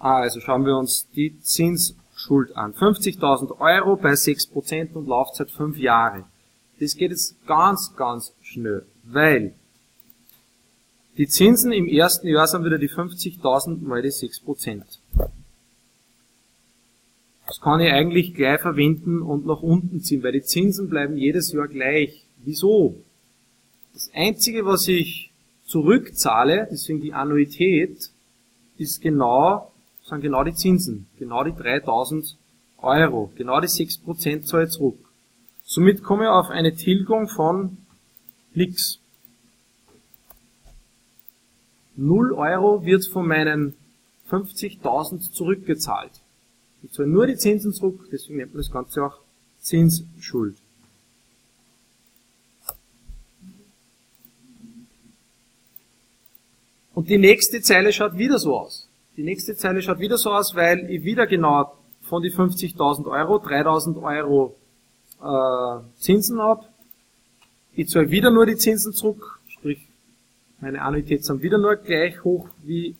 Also schauen wir uns die Zinsschuld an. 50.000 Euro bei 6% und Laufzeit 5 Jahre. Das geht jetzt ganz, ganz schnell, weil die Zinsen im ersten Jahr sind wieder die 50.000 mal die 6%. Das kann ich eigentlich gleich verwenden und nach unten ziehen, weil die Zinsen bleiben jedes Jahr gleich. Wieso? Das Einzige, was ich zurückzahle, deswegen die Annuität, ist genau, sind genau die Zinsen, genau die 3000 Euro, genau die 6% zahle ich zurück. Somit komme ich auf eine Tilgung von nix. 0 Euro wird von meinen 50.000 zurückgezahlt. Ich zahle nur die Zinsen zurück, deswegen nennt man das Ganze auch Zinsschuld. Und die nächste Zeile schaut wieder so aus. Die nächste Zeile schaut wieder so aus, weil ich wieder genau von die 50.000 Euro 3.000 Euro äh, Zinsen habe. Ich zahle wieder nur die Zinsen zurück, sprich meine Annuität sind wieder nur gleich hoch wie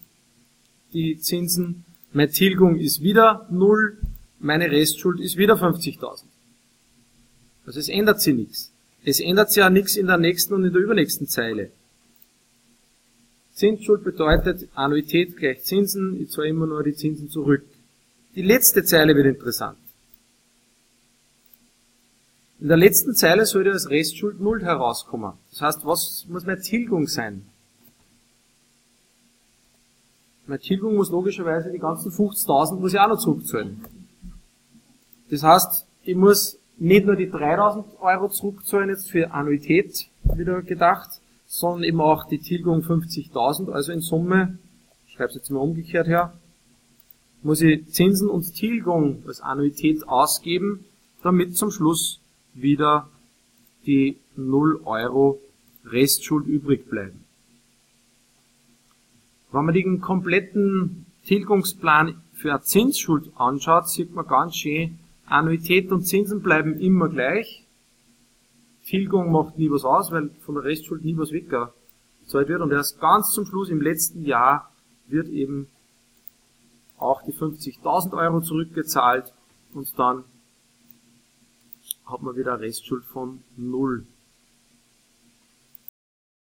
die Zinsen. Meine Tilgung ist wieder null, meine Restschuld ist wieder 50.000. Also es ändert sich nichts. Es ändert sich ja nichts in der nächsten und in der übernächsten Zeile. Zinsschuld bedeutet Annuität gleich Zinsen, ich zahle immer nur die Zinsen zurück. Die letzte Zeile wird interessant. In der letzten Zeile sollte als Restschuld Null herauskommen. Das heißt, was muss meine Tilgung sein? Meine Tilgung muss logischerweise die ganzen 50.000 muss ich auch noch zurückzahlen. Das heißt, ich muss nicht nur die 3.000 Euro zurückzahlen jetzt für Annuität wieder gedacht, sondern eben auch die Tilgung 50.000, also in Summe, ich schreibe es jetzt mal umgekehrt her, muss ich Zinsen und Tilgung als Annuität ausgeben, damit zum Schluss wieder die 0 Euro Restschuld übrig bleiben. Wenn man den kompletten Tilgungsplan für eine Zinsschuld anschaut, sieht man ganz schön, Annuität und Zinsen bleiben immer gleich, Tilgung macht nie was aus, weil von der Restschuld nie was weggezahlt wird. Und erst ganz zum Schluss im letzten Jahr wird eben auch die 50.000 Euro zurückgezahlt und dann hat man wieder eine Restschuld von null.